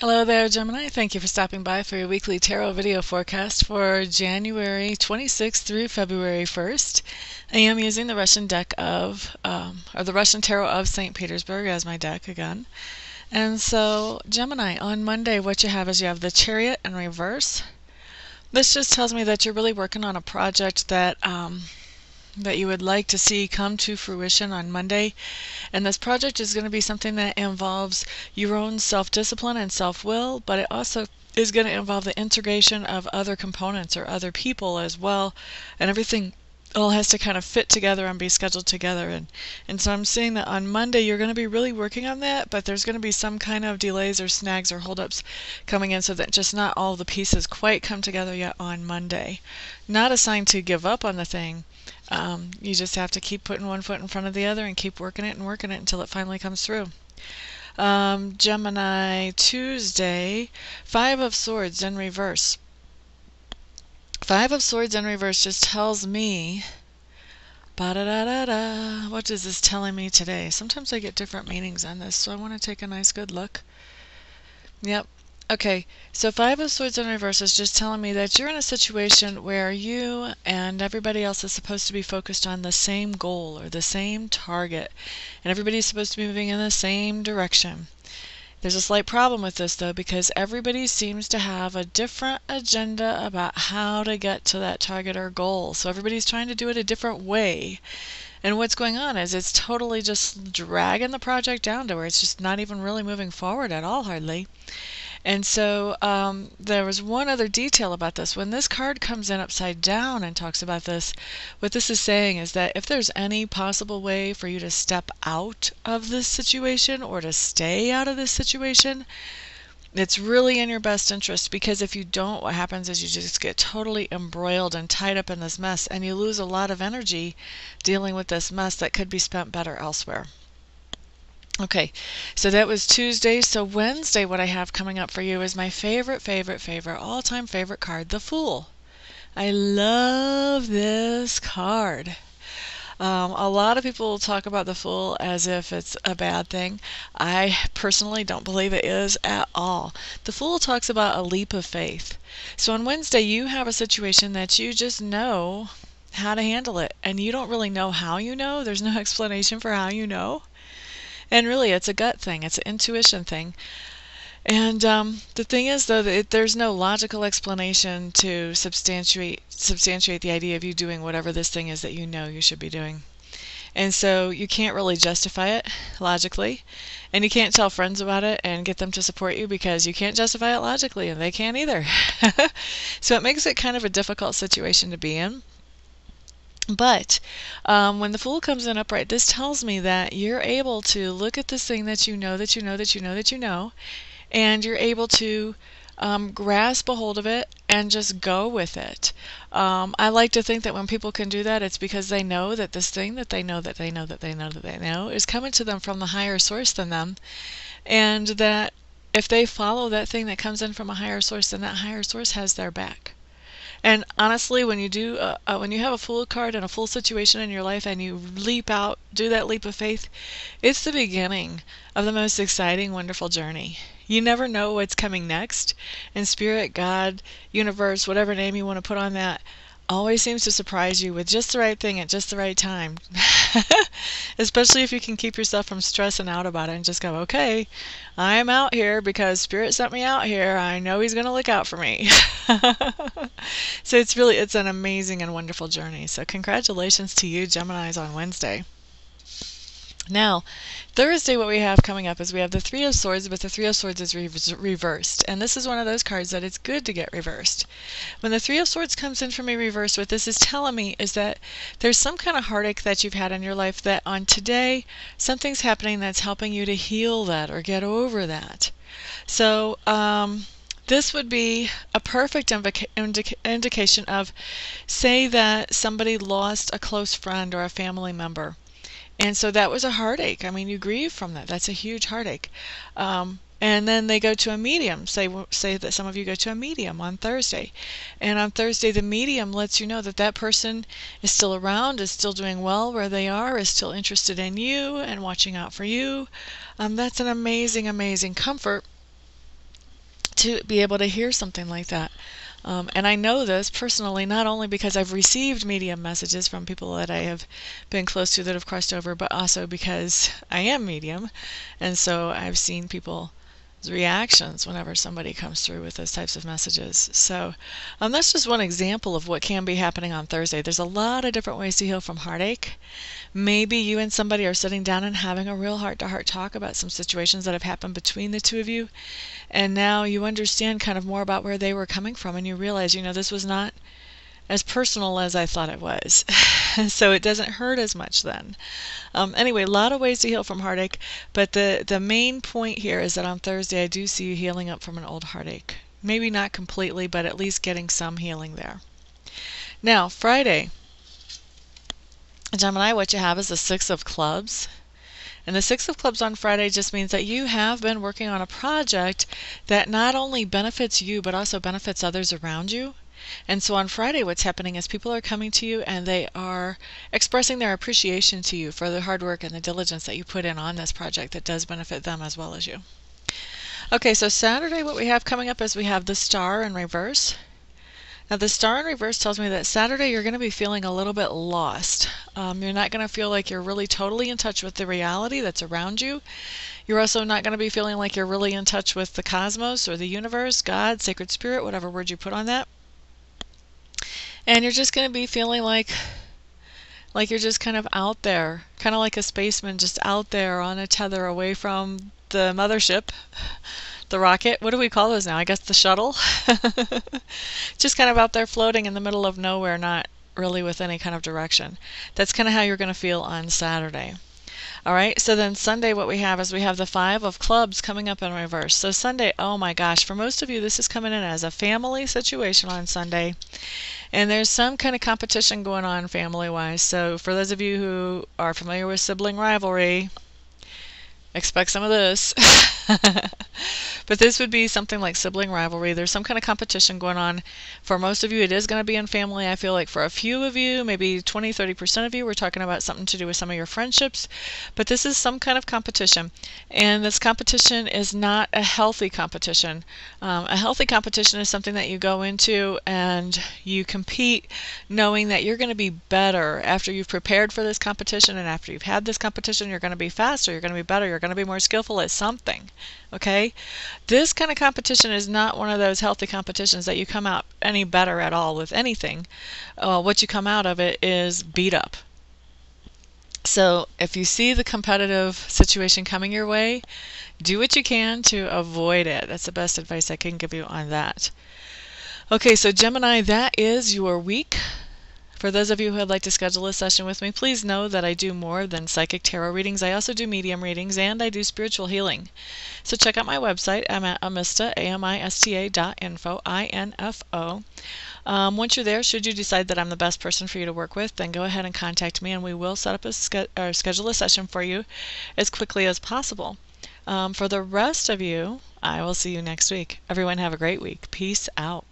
Hello there, Gemini. Thank you for stopping by for your weekly tarot video forecast for January 26th through February 1st. I am using the Russian deck of, um, or the Russian Tarot of St. Petersburg as my deck again. And so, Gemini, on Monday, what you have is you have the Chariot in reverse. This just tells me that you're really working on a project that um, that you would like to see come to fruition on Monday. And this project is going to be something that involves your own self discipline and self will, but it also is going to involve the integration of other components or other people as well. And everything all has to kind of fit together and be scheduled together. And, and so I'm seeing that on Monday you're going to be really working on that, but there's going to be some kind of delays or snags or holdups coming in so that just not all the pieces quite come together yet on Monday. Not a sign to give up on the thing, um, you just have to keep putting one foot in front of the other and keep working it and working it until it finally comes through. Um, Gemini Tuesday, Five of Swords in reverse. Five of Swords in reverse just tells me. Ba da da da da. What is this telling me today? Sometimes I get different meanings on this, so I want to take a nice good look. Yep, Okay, so Five of Swords in reverse is just telling me that you're in a situation where you and everybody else is supposed to be focused on the same goal or the same target, and everybody's supposed to be moving in the same direction. There's a slight problem with this though because everybody seems to have a different agenda about how to get to that target or goal. So everybody's trying to do it a different way. And what's going on is it's totally just dragging the project down to where it's just not even really moving forward at all, hardly. And so um, there was one other detail about this. When this card comes in upside down and talks about this, what this is saying is that if there's any possible way for you to step out of this situation or to stay out of this situation, it's really in your best interest because if you don't, what happens is you just get totally embroiled and tied up in this mess and you lose a lot of energy dealing with this mess that could be spent better elsewhere. Okay, so that was Tuesday. So Wednesday, what I have coming up for you is my favorite, favorite, favorite, all-time favorite card, the Fool. I love this card. Um, a lot of people talk about the Fool as if it's a bad thing. I personally don't believe it is at all. The Fool talks about a leap of faith. So on Wednesday, you have a situation that you just know how to handle it, and you don't really know how you know. There's no explanation for how you know. And really, it's a gut thing, it's an intuition thing. And um, the thing is, though, that there's no logical explanation to substantiate substantiate the idea of you doing whatever this thing is that you know you should be doing. And so you can't really justify it logically, and you can't tell friends about it and get them to support you because you can't justify it logically, and they can't either. so it makes it kind of a difficult situation to be in. But um, when the Fool comes in upright, this tells me that you're able to look at this thing that you know, that you know, that you know, that you know, and you're able to um, grasp a hold of it and just go with it. Um, I like to think that when people can do that, it's because they know that this thing that they know that they know that they know that they know is coming to them from the higher source than them, and that if they follow that thing that comes in from a higher source, then that higher source has their back. And honestly, when you do, uh, uh, when you have a Fool card and a full situation in your life, and you leap out, do that leap of faith, it's the beginning of the most exciting, wonderful journey. You never know what's coming next, and Spirit, God, Universe, whatever name you want to put on that, always seems to surprise you with just the right thing at just the right time. Especially if you can keep yourself from stressing out about it and just go, okay, I'm out here because Spirit sent me out here. I know He's going to look out for me. so it's really, it's an amazing and wonderful journey. So congratulations to you, Geminis, on Wednesday. Now, Thursday, what we have coming up is we have the Three of Swords, but the Three of Swords is re reversed. And this is one of those cards that it's good to get reversed. When the Three of Swords comes in for me reversed, what this is telling me is that there's some kind of heartache that you've had in your life that on today, something's happening that's helping you to heal that or get over that. So, um, this would be a perfect indica indica indication of, say that somebody lost a close friend or a family member and so that was a heartache. I mean, you grieve from that. That's a huge heartache. Um, and then they go to a medium. Say say that some of you go to a medium on Thursday, and on Thursday the medium lets you know that that person is still around, is still doing well where they are, is still interested in you and watching out for you. Um, that's an amazing, amazing comfort to be able to hear something like that. Um, and I know this personally not only because I've received medium messages from people that I have been close to that have crossed over, but also because I am medium. And so I've seen people reactions whenever somebody comes through with those types of messages. So um, that's just one example of what can be happening on Thursday. There's a lot of different ways to heal from heartache. Maybe you and somebody are sitting down and having a real heart to heart talk about some situations that have happened between the two of you. And now you understand kind of more about where they were coming from and you realize, you know, this was not as personal as I thought it was. so it doesn't hurt as much then. Um, anyway, a lot of ways to heal from heartache, but the, the main point here is that on Thursday I do see you healing up from an old heartache. Maybe not completely, but at least getting some healing there. Now, Friday, Gemini, what you have is the Six of Clubs. And the Six of Clubs on Friday just means that you have been working on a project that not only benefits you, but also benefits others around you. And so on Friday, what's happening is people are coming to you and they are expressing their appreciation to you for the hard work and the diligence that you put in on this project that does benefit them as well as you. Okay, so Saturday, what we have coming up is we have the star in reverse. Now, the star in reverse tells me that Saturday you're going to be feeling a little bit lost. Um, you're not going to feel like you're really totally in touch with the reality that's around you. You're also not going to be feeling like you're really in touch with the cosmos or the universe, God, sacred spirit, whatever word you put on that and you're just going to be feeling like like you're just kind of out there kind of like a spaceman just out there on a tether away from the mothership the rocket. What do we call those now? I guess the shuttle? Just kind of out there floating in the middle of nowhere not really with any kind of direction. That's kind of how you're going to feel on saturday. All right, so then Sunday, what we have is we have the five of clubs coming up in reverse. So Sunday, oh my gosh, for most of you, this is coming in as a family situation on Sunday. And there's some kind of competition going on family wise. So for those of you who are familiar with sibling rivalry, expect some of this. But this would be something like sibling rivalry. There's some kind of competition going on. For most of you, it is going to be in family. I feel like for a few of you, maybe 20, 30% of you, we're talking about something to do with some of your friendships. But this is some kind of competition. And this competition is not a healthy competition. Um, a healthy competition is something that you go into and you compete knowing that you're going to be better after you've prepared for this competition and after you've had this competition, you're going to be faster, you're going to be better, you're going to be more skillful at something. Okay? This kind of competition is not one of those healthy competitions that you come out any better at all with anything. Uh, what you come out of it is beat up. So if you see the competitive situation coming your way, do what you can to avoid it. That's the best advice I can give you on that. Okay, so Gemini, that is your week. For those of you who would like to schedule a session with me, please know that I do more than psychic tarot readings. I also do medium readings and I do spiritual healing. So check out my website. I'm at amista, A-M-I-S-T-A dot info, I-N-F-O. Um, once you're there, should you decide that I'm the best person for you to work with, then go ahead and contact me and we will set up a ske or schedule a session for you as quickly as possible. Um, for the rest of you, I will see you next week. Everyone have a great week. Peace out.